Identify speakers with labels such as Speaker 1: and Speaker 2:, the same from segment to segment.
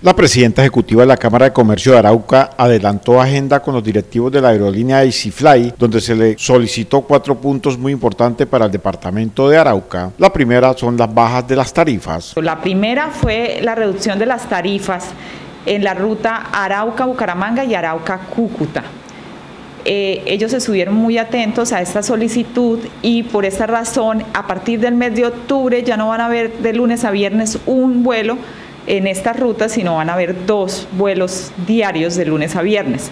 Speaker 1: La presidenta ejecutiva de la Cámara de Comercio de Arauca adelantó agenda con los directivos de la aerolínea EasyFly, donde se le solicitó cuatro puntos muy importantes para el departamento de Arauca. La primera son las bajas de las tarifas.
Speaker 2: La primera fue la reducción de las tarifas en la ruta Arauca-Bucaramanga y Arauca-Cúcuta. Eh, ellos estuvieron muy atentos a esta solicitud y por esta razón, a partir del mes de octubre ya no van a haber de lunes a viernes un vuelo en esta ruta, sino van a haber dos vuelos diarios de lunes a viernes.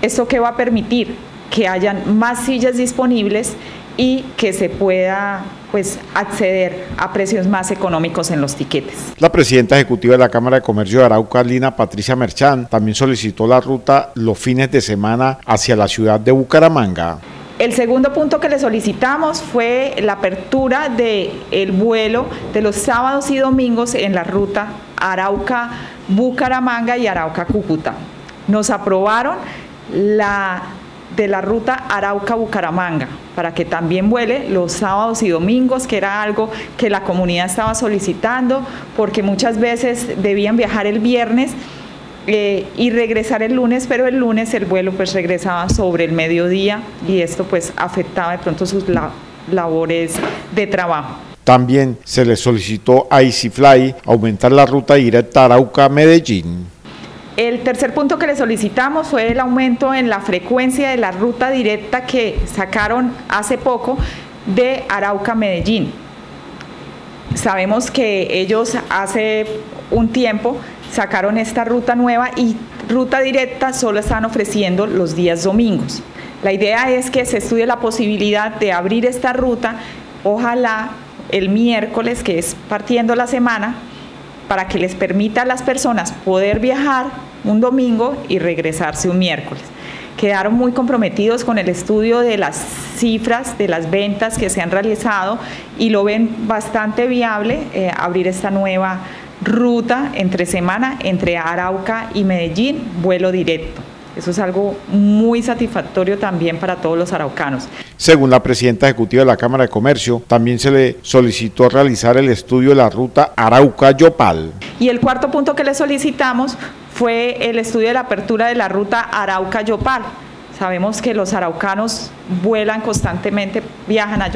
Speaker 2: ¿Esto qué va a permitir? Que hayan más sillas disponibles y que se pueda pues acceder a precios más económicos en los tiquetes.
Speaker 1: La presidenta ejecutiva de la Cámara de Comercio de Arauca, Lina Patricia Merchán, también solicitó la ruta los fines de semana hacia la ciudad de Bucaramanga.
Speaker 2: El segundo punto que le solicitamos fue la apertura del el vuelo de los sábados y domingos en la ruta Arauca-Bucaramanga y Arauca-Cúcuta. Nos aprobaron la de la ruta Arauca-Bucaramanga para que también vuele los sábados y domingos, que era algo que la comunidad estaba solicitando, porque muchas veces debían viajar el viernes eh, y regresar el lunes, pero el lunes el vuelo pues regresaba sobre el mediodía y esto pues afectaba de pronto sus labores de trabajo.
Speaker 1: También se le solicitó a EasyFly aumentar la ruta directa Arauca-Medellín.
Speaker 2: El tercer punto que le solicitamos fue el aumento en la frecuencia de la ruta directa que sacaron hace poco de Arauca-Medellín. Sabemos que ellos hace un tiempo sacaron esta ruta nueva y ruta directa solo están ofreciendo los días domingos. La idea es que se estudie la posibilidad de abrir esta ruta, ojalá el miércoles, que es partiendo la semana, para que les permita a las personas poder viajar un domingo y regresarse un miércoles. Quedaron muy comprometidos con el estudio de las cifras de las ventas que se han realizado y lo ven bastante viable eh, abrir esta nueva ruta entre semana entre Arauca y Medellín, vuelo directo. Eso es algo muy satisfactorio también para todos los araucanos.
Speaker 1: Según la presidenta ejecutiva de la Cámara de Comercio, también se le solicitó realizar el estudio de la ruta Arauca-Yopal.
Speaker 2: Y el cuarto punto que le solicitamos fue el estudio de la apertura de la ruta Arauca-Yopal. Sabemos que los araucanos vuelan constantemente, viajan a,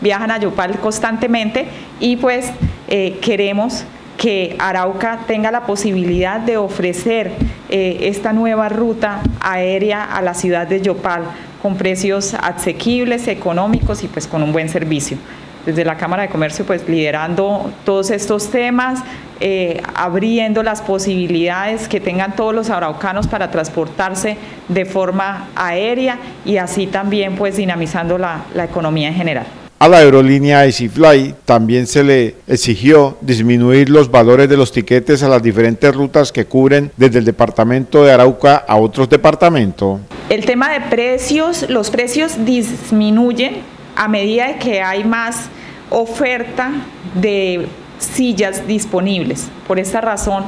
Speaker 2: viajan a Yopal constantemente y pues eh, queremos que Arauca tenga la posibilidad de ofrecer eh, esta nueva ruta aérea a la ciudad de Yopal con precios asequibles, económicos y pues con un buen servicio. Desde la Cámara de Comercio pues liderando todos estos temas, eh, abriendo las posibilidades que tengan todos los araucanos para transportarse de forma aérea y así también pues dinamizando la economía en general.
Speaker 1: A la aerolínea EasyFly también se le exigió disminuir los valores de los tiquetes a las diferentes rutas que cubren desde el departamento de Arauca a otros departamentos.
Speaker 2: El tema de precios, los precios disminuyen a medida que hay más oferta de sillas disponibles. Por esta razón,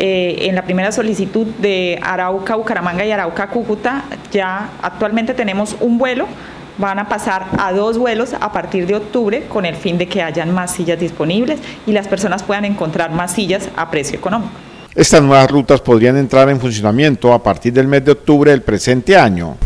Speaker 2: eh, en la primera solicitud de Arauca, Bucaramanga y Arauca, Cúcuta, ya actualmente tenemos un vuelo van a pasar a dos vuelos a partir de octubre con el fin de que hayan más sillas disponibles y las personas puedan encontrar más sillas a precio económico.
Speaker 1: Estas nuevas rutas podrían entrar en funcionamiento a partir del mes de octubre del presente año.